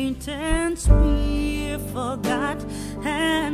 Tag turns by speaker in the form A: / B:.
A: Acquaintance be forgot and